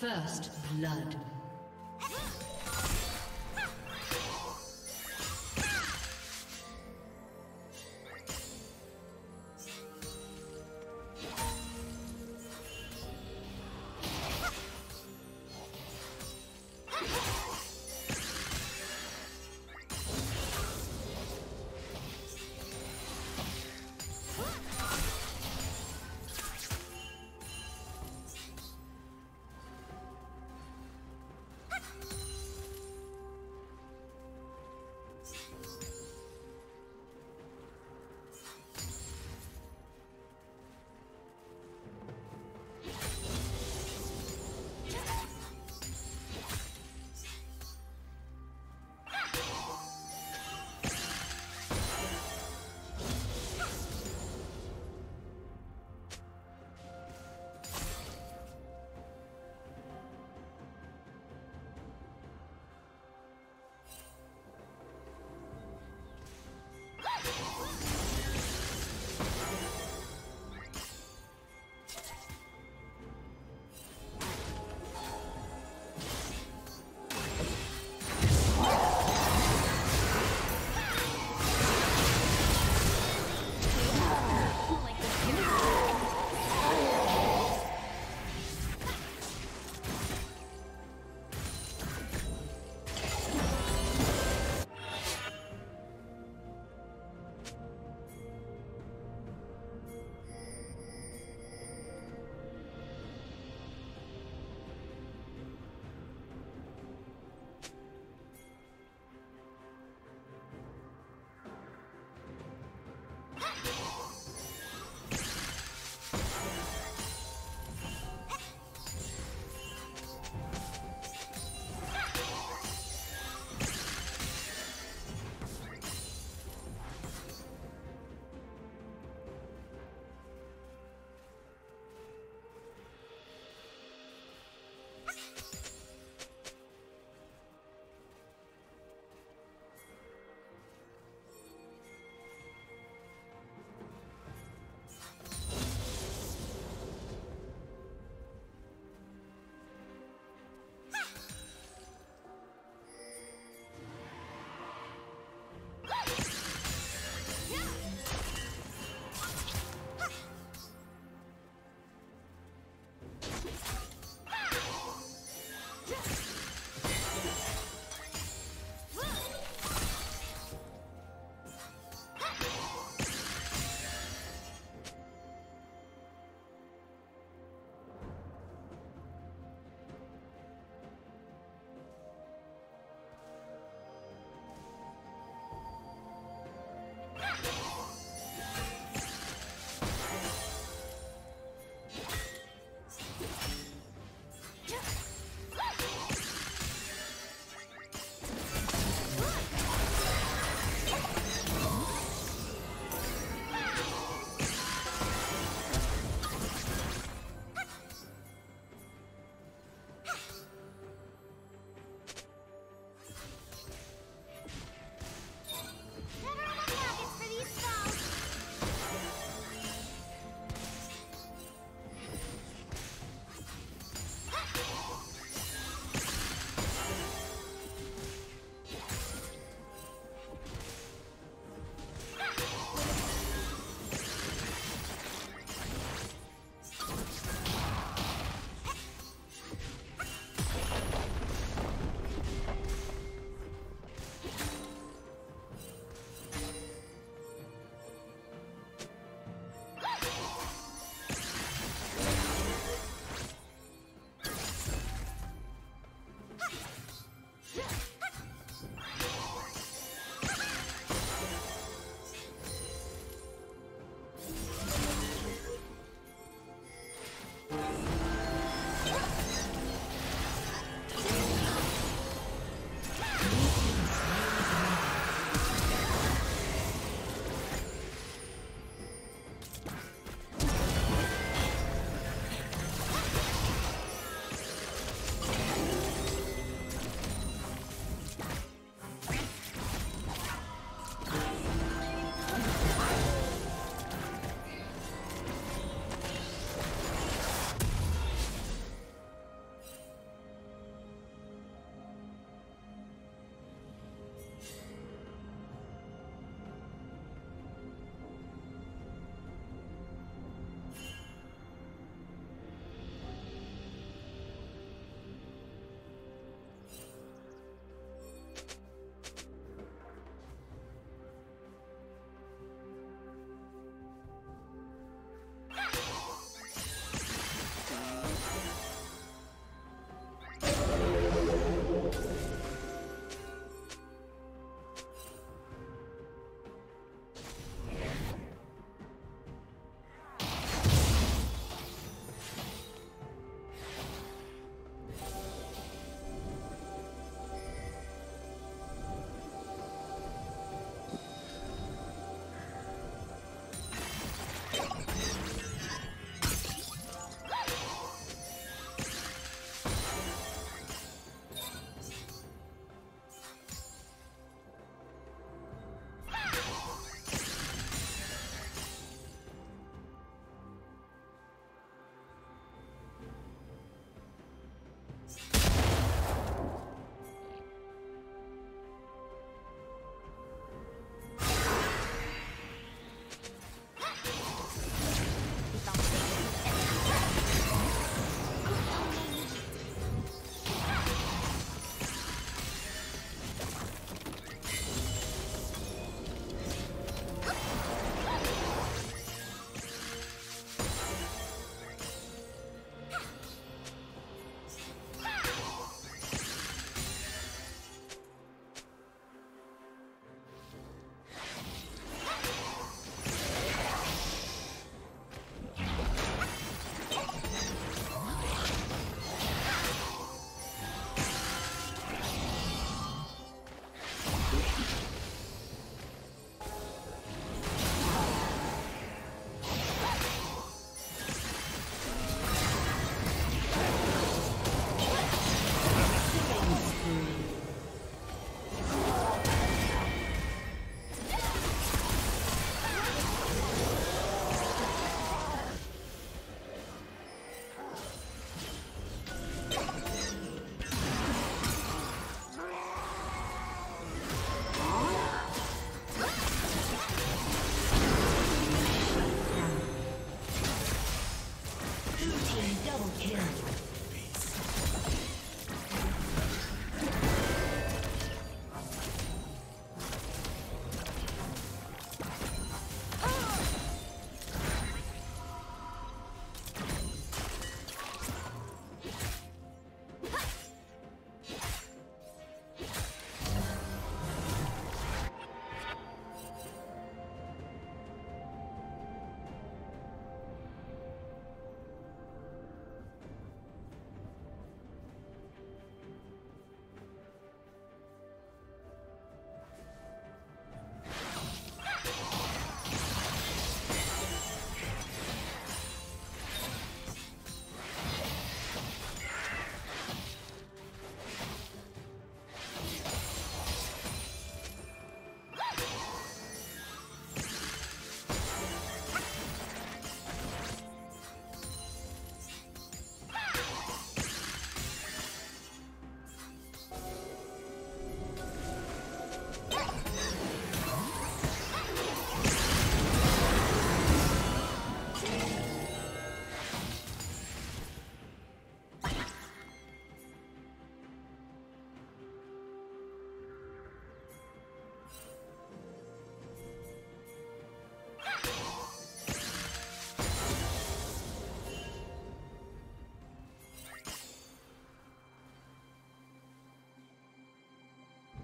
First blood.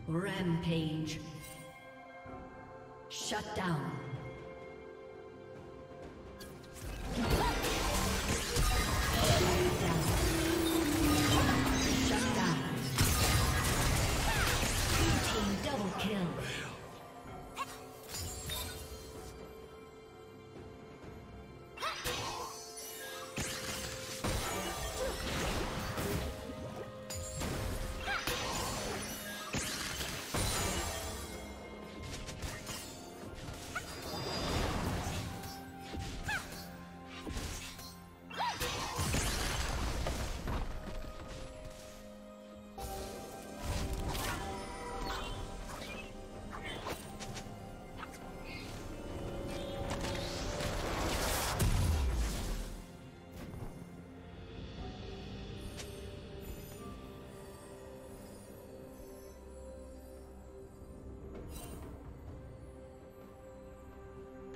Rampage. Shut down.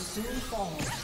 Soon fall.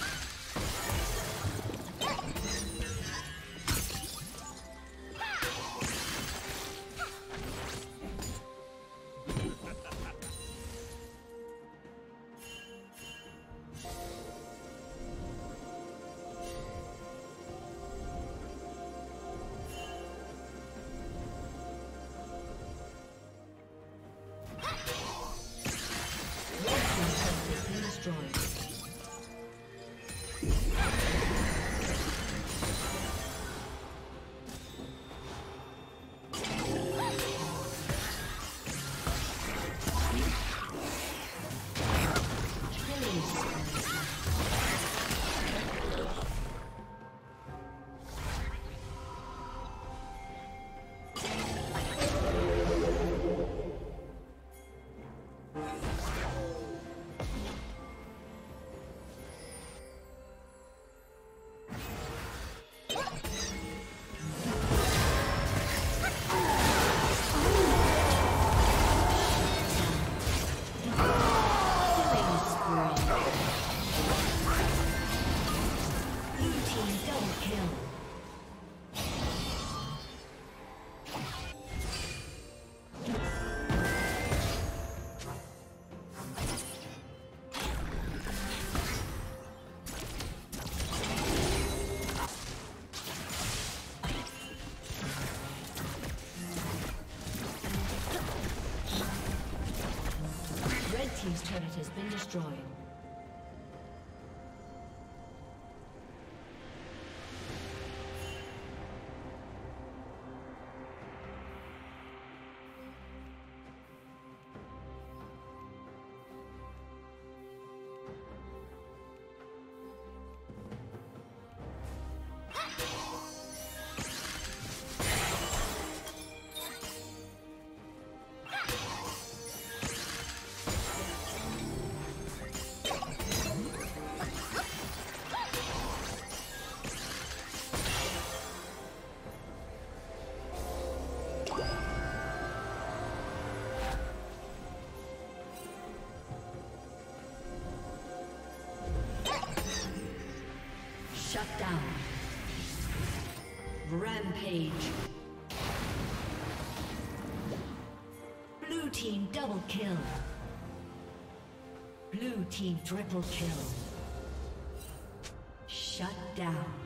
Destroyed. Shut down. Rampage. Blue team double kill. Blue team triple kill. Shut down.